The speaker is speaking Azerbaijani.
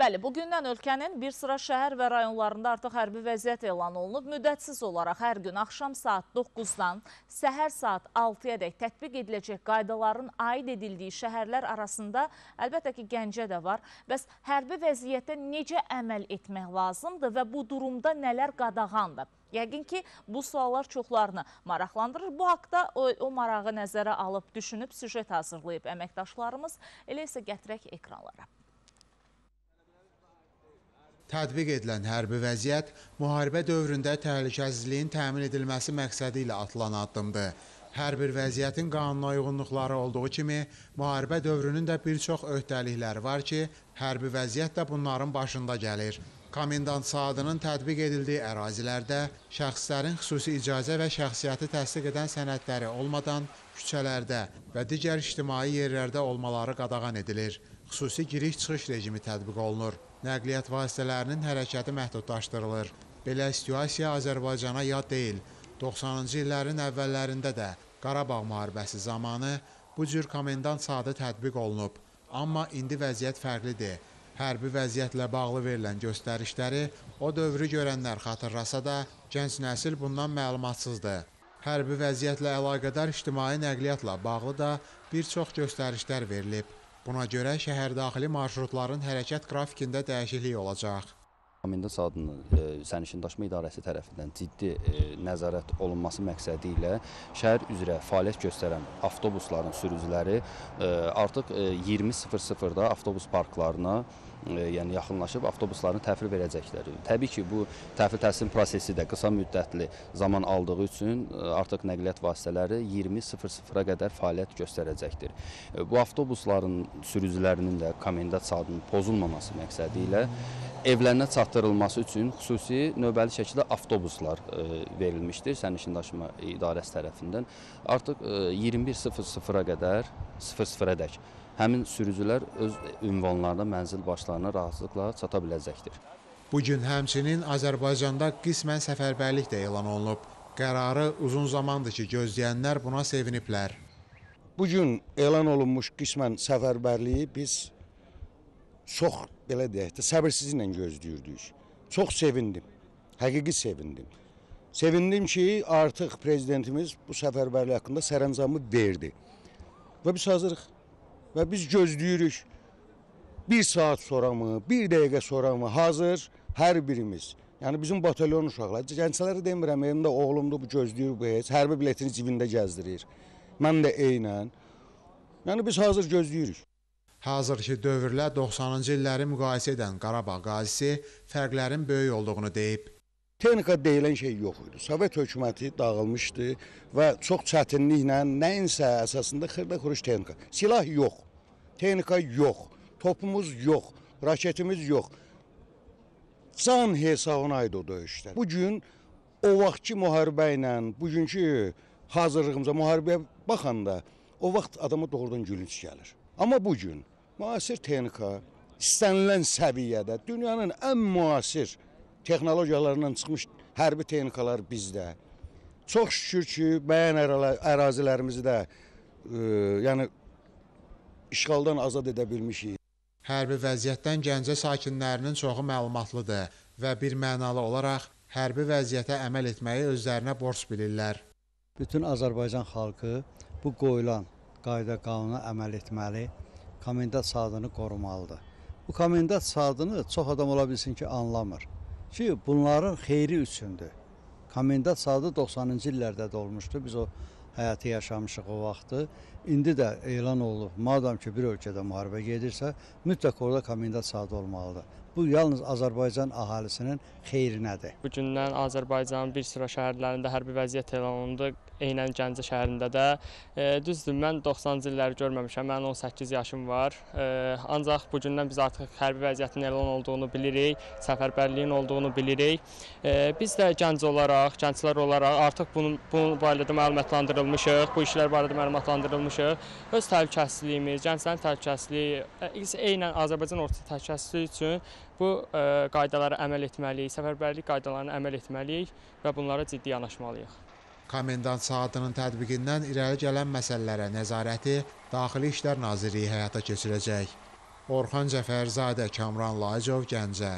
Bəli, bugündən ölkənin bir sıra şəhər və rayonlarında artıq hərbi vəziyyət elan olunub. Müddətsiz olaraq hər gün axşam saat 9-dan səhər saat 6-ya dək tətbiq ediləcək qaydaların aid edildiyi şəhərlər arasında əlbəttə ki, Gəncə də var. Bəs hərbi vəziyyətə necə əməl etmək lazımdır və bu durumda nələr qadağandır? Yəqin ki, bu suallar çoxlarını maraqlandırır. Bu haqda o, o marağı nəzərə alıb, düşünüb, süjet hazırlayıb əməkdaşlarımız. Elə isə gətirək ekranlara. Tətbiq edilən hərbi vəziyyət müharibə dövründə təhlükəsizliyin təmin edilməsi məqsədi ilə atılan addımdır. Hər bir vəziyyətin qanuna uyğunluqları olduğu kimi, müharibə dövrünün də bir çox öhdəlikləri var ki, hərbi vəziyyət də bunların başında gəlir. Komendant saatının tətbiq edildiyi ərazilərdə şəxslərin xüsusi icazə və şəxsiyyəti təsdiq edən sənədləri olmadan küçələrdə və digər ictimai yerlərdə olmaları qadağan edilir. Xüsusi giriş-çıxış rejimi tətbiq olunur nəqliyyat vasitələrinin hərəkəti məhdudlaşdırılır. Belə situasiya Azərbaycana yad deyil. 90-cı illərin əvvəllərində də Qarabağ müharibəsi zamanı bu cür komendant saatı tətbiq olunub. Amma indi vəziyyət fərqlidir. Hərbi vəziyyətlə bağlı verilən göstərişləri o dövrü görənlər xatırlasa da, gənc nəsil bundan məlumatsızdır. Hərbi vəziyyətlə əlaqədar ictimai nəqliyyatla bağlı da bir çox göstərişlər verilib. Buna görə şəhərdaxili marşrutların hərəkət qrafikində dəyişiklik olacaq. Komendant saatının e, sərnişindaşıma idarəsi tərəfindən ciddi e, nəzarət olunması məqsədi ilə şəhər üzrə fəaliyyət göstərən avtobusların sürücüləri e, artıq e, 20:00-da avtobus parklarına yəni yaxınlaşıb avtobuslarını təhvil verəcəklər. Təbii ki, bu təhvil təhsil prosesi də qısa müddətli zaman aldığı üçün e, artıq nəqliyyat vasitələri 20:00-a qədər fəaliyyət göstərəcəkdir. E, bu avtobusların sürücülərinin də komendant saatının pozulmaması məqsədi ilə evlərinə çatdırılması üçün xüsusi növbəli şəkildə avtobuslar verilmişdir sərnişin daşıma idarəsi tərəfindən. Artıq 21:00-a qədər 00-ədək həmin sürücülər öz ünvanlarına, mənzil başlarına rahatlıqla çata biləcəkdir. Bu gün həmçinin Azərbaycanda qismən səfərbərlik də elan olunub. Qərarı uzun zamandır ki, gözləyənlər buna seviniblər. Bu gün elan olunmuş qismən səfərbərliyi biz çox belə deyək də səbirsizliklə gözləyirdik. Çox sevindim. Həqiqi sevindim. Sevindim ki, artıq prezidentimiz bu səfərbərlik haqqında sərəncamı verdi. Və biz hazırıq və biz gözləyirik. Bir saat sonra mı, bir dəqiqə sonra mı hazır hər birimiz. Yəni bizim batalyon uşaqlar, gəncləri demirəm, mənim də oğlumdur, bu gözləyir bu heç, hərbi biletini cibində gəzdirir. Mən də eynən. Yəni biz hazır gözləyirik. Hazırki dövrlə 90-cı illəri müqayisə edən Qarabağ qazisi fərqlərin böyük olduğunu deyib. Texnika deyilən şey yox idi. Sovet hökuməti dağılmışdı və çox çətinliklə nəyinsə əsasında xırda xuruş texnika. Silah yox, texnika yox, topumuz yox, raketimiz yox. Can hesabına aid o döyüşlər. Bu gün o vaxtki müharibə ilə bugünkü hazırlığımıza müharibəyə baxanda o vaxt adama doğrudan gülünc gəlir. Amma bu gün müasir texnika istənilən səviyyədə dünyanın ən müasir texnologiyalarından çıxmış hərbi texnikalar bizdə. Çox şükür ki, müəyyən ərazilərimizi də e, yəni işğaldan azad edə bilmişik. Hərbi vəziyyətdən Gəncə sakinlərinin çoxu məlumatlıdır və bir mənalı olaraq hərbi vəziyyətə əməl etməyi özlərinə borc bilirlər. Bütün Azərbaycan xalqı bu qoyulan qayda qanuna əməl etməli, komendant saatını qorumalıdır. Bu komendant saatını çox adam ola bilsin ki, anlamır ki, bunların xeyri üçündür. Komendant saatı 90-cı illərdə də olmuşdu. Biz o həyatı yaşamışıq o vaxtı. İndi də elan olunub. Madam ki, bir ölkədə müharibə gedirsə, mütləq orada komendant saatı olmalıdır. Bu yalnız Azərbaycan əhalisinin xeyrinədir. Bu gündən Azərbaycanın bir sıra şəhərlərində hərbi vəziyyət elan olundu. Eynən Gəncə şəhərində də. E, düzdür, mən 90-cı illəri görməmişəm. Mənim 18 yaşım var. E, ancaq bu gündən biz artıq hərbi vəziyyətin elan olduğunu bilirik, səfərbərliyin olduğunu bilirik. E, biz də gənc olaraq, gənclər olaraq artıq bunun bu barədə məlumatlandırılmışıq, bu işlər barədə məlumatlandırılmışıq. Öz təhlükəsizliyimiz, gənclərin təhlükəsizliyi, eynən Azərbaycan orta təhlükəsizliyi üçün bu qaydalara əməl etməliyik, səfərbərlik qaydalarına əməl etməliyik və bunlara ciddi yanaşmalıyıq. Komendant saatının tətbiqindən irəli gələn məsələlərə nəzarəti Daxili İşlər Nazirliyi həyata keçirəcək. Orxan Cəfərzadə, Kamran Lacov, Gəncə.